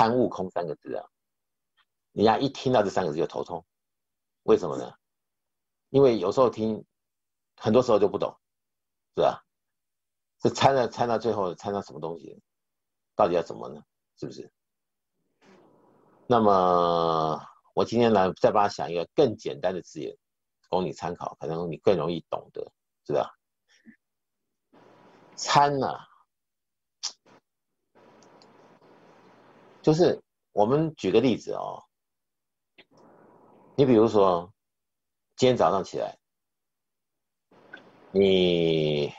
参悟空三个字啊，人家一听到这三个字就头痛，为什么呢？因为有时候听，很多时候就不懂，是吧？这参了参到最后参到什么东西？到底要怎么呢？是不是？那么我今天来再帮他想一个更简单的字眼，供你参考，可能你更容易懂得，是吧？参呢，就是我们举个例子哦，你比如说今天早上起来，你。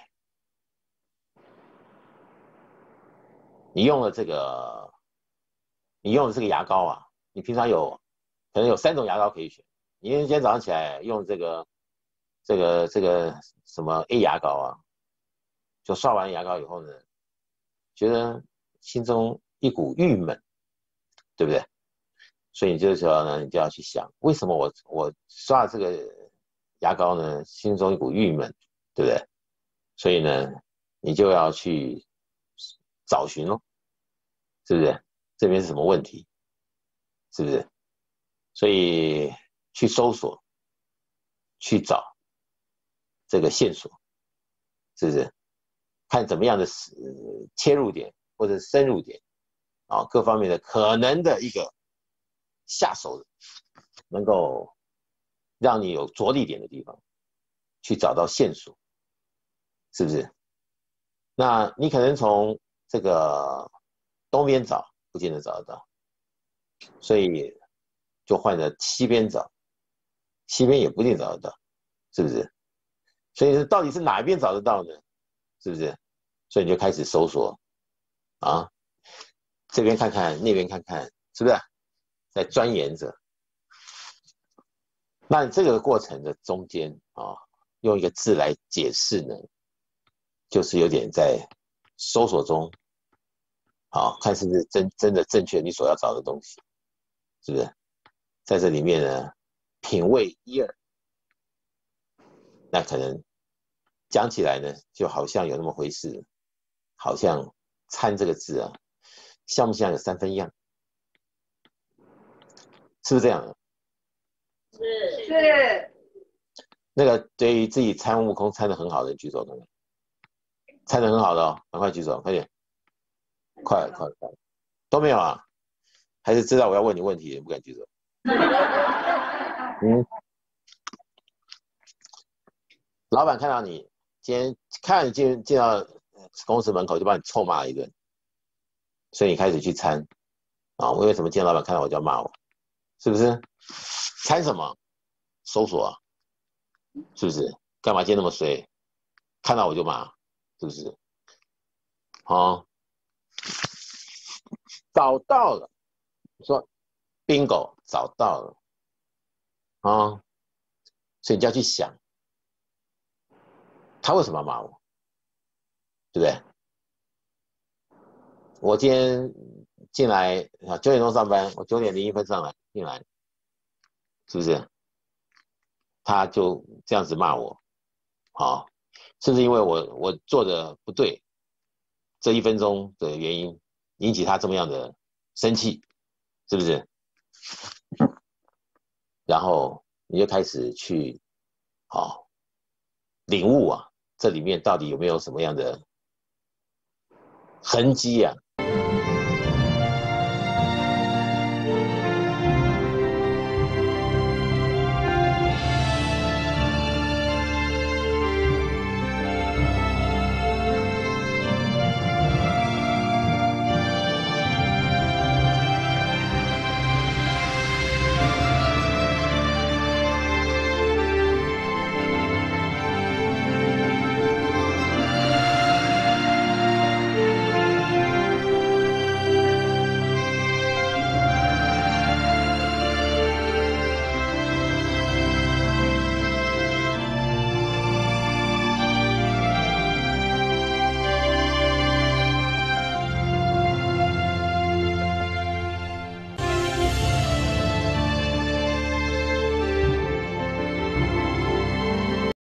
你用了这个，你用的这个牙膏啊，你平常有可能有三种牙膏可以选。你今天早上起来用这个这个这个什么 A 牙膏啊，就刷完牙膏以后呢，觉得心中一股郁闷，对不对？所以你这个时候呢，你就要去想，为什么我我刷这个牙膏呢，心中一股郁闷，对不对？所以呢，你就要去。找寻咯，是不是？这边是什么问题？是不是？所以去搜索，去找这个线索，是不是？看怎么样的切入点或者深入点啊，各方面的可能的一个下手，能够让你有着力点的地方，去找到线索，是不是？那你可能从。这个东边找不见得找得到，所以就换成西边找，西边也不一定找得到，是不是？所以到底是哪一边找得到呢？是不是？所以你就开始搜索啊，这边看看，那边看看，是不是？在钻研着。那这个过程的中间啊，用一个字来解释呢，就是有点在搜索中。好看是不是真真的正确？你所要找的东西，是不是在这里面呢？品味一二，那可能讲起来呢，就好像有那么回事，好像“参”这个字啊，像不像有三分一样？是不是这样？是是。那个对于自己参悟空参的很好的举手，看看，参的很好的哦，赶快举手，快点。快快快，都没有啊？还是知道我要问你问题，不敢举手？嗯，老板看到你今天看见进进到公司门口，就把你臭骂一顿，所以你开始去参啊？我为什么见老板看到我就要骂我？是不是？参什么？搜索啊？是不是？干嘛今天那么衰？看到我就骂，是不是？啊。找到了，说，bingo，找到了，啊，所以你就要去想，他为什么要骂我，对不对？我今天进来啊，九点钟上班，我九点零一分上来进来，是不是？他就这样子骂我，好，是不是因为我我做的不对，这一分钟的原因？引起他这么样的生气，是不是？然后你就开始去，好，领悟啊，这里面到底有没有什么样的痕迹啊？